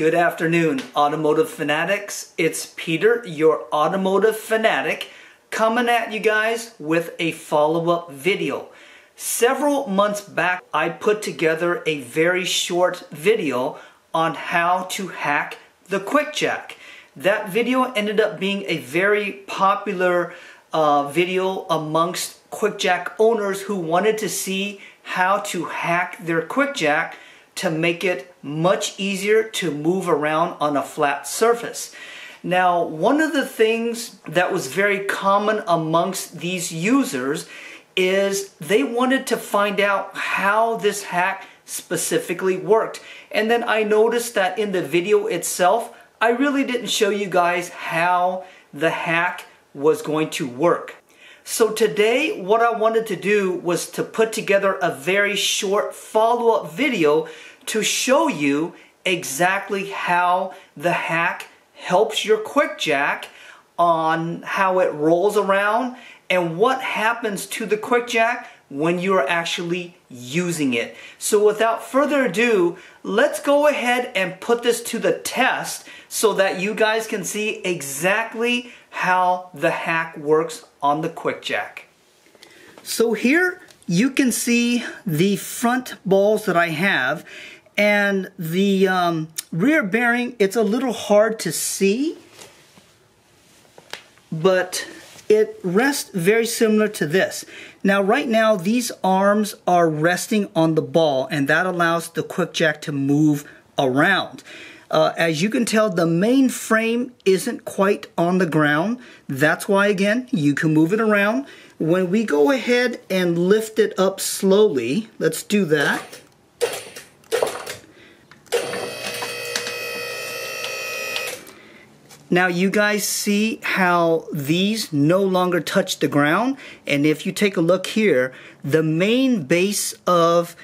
Good afternoon, automotive fanatics. It's Peter, your automotive fanatic, coming at you guys with a follow-up video. Several months back, I put together a very short video on how to hack the QuickJack. That video ended up being a very popular uh, video amongst QuickJack owners who wanted to see how to hack their QuickJack to make it much easier to move around on a flat surface. Now, one of the things that was very common amongst these users is they wanted to find out how this hack specifically worked. And then I noticed that in the video itself, I really didn't show you guys how the hack was going to work. So today, what I wanted to do was to put together a very short follow-up video to show you exactly how the hack helps your QuickJack on how it rolls around and what happens to the QuickJack when you're actually using it. So without further ado, let's go ahead and put this to the test so that you guys can see exactly how the hack works on the QuickJack. So here you can see the front balls that I have and the um, rear bearing, it's a little hard to see, but it rests very similar to this. Now right now these arms are resting on the ball and that allows the QuickJack to move around. Uh, as you can tell, the main frame isn't quite on the ground. That's why, again, you can move it around. When we go ahead and lift it up slowly, let's do that. Now you guys see how these no longer touch the ground and if you take a look here the main base of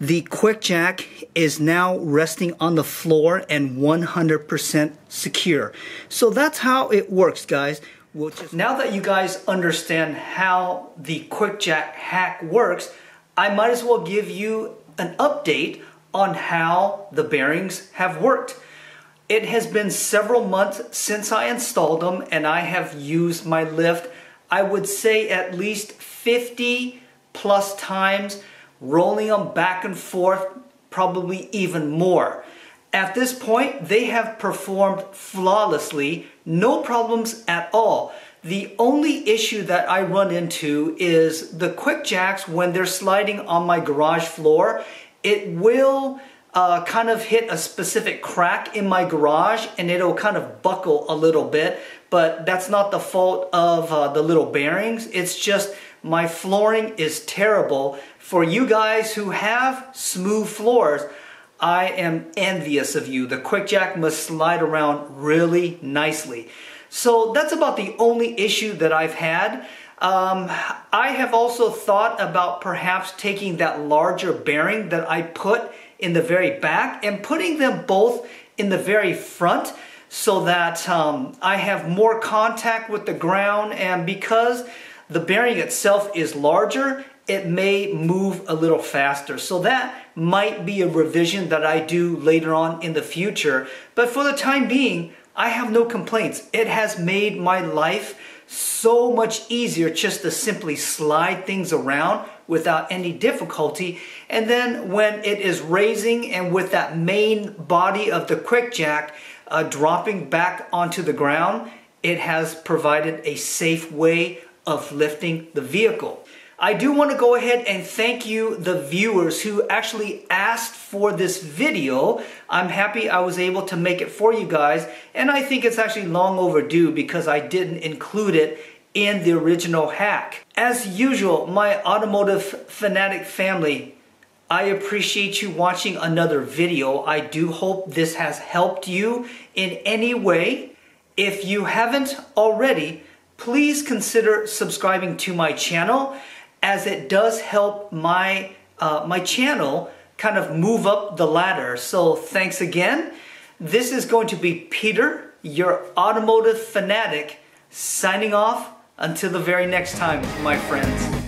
the QuickJack is now resting on the floor and 100% secure. So that's how it works guys. We'll just... Now that you guys understand how the QuickJack hack works, I might as well give you an update on how the bearings have worked. It has been several months since I installed them and I have used my lift, I would say at least 50 plus times, rolling them back and forth, probably even more. At this point, they have performed flawlessly, no problems at all. The only issue that I run into is the QuickJacks when they're sliding on my garage floor, it will uh, kind of hit a specific crack in my garage and it'll kind of buckle a little bit, but that's not the fault of uh, the little bearings. It's just my flooring is terrible. For you guys who have smooth floors, I am envious of you. The QuickJack must slide around really nicely. So that's about the only issue that I've had. Um, I have also thought about perhaps taking that larger bearing that I put in the very back and putting them both in the very front so that um, I have more contact with the ground and because the bearing itself is larger, it may move a little faster. So that might be a revision that I do later on in the future. But for the time being, I have no complaints. It has made my life so much easier just to simply slide things around without any difficulty. And then when it is raising and with that main body of the QuickJack uh, dropping back onto the ground, it has provided a safe way of lifting the vehicle. I do want to go ahead and thank you the viewers who actually asked for this video. I'm happy I was able to make it for you guys and I think it's actually long overdue because I didn't include it in the original hack. As usual, my automotive fanatic family, I appreciate you watching another video. I do hope this has helped you in any way. If you haven't already, please consider subscribing to my channel as it does help my, uh, my channel kind of move up the ladder. So thanks again. This is going to be Peter, your automotive fanatic, signing off until the very next time, my friends.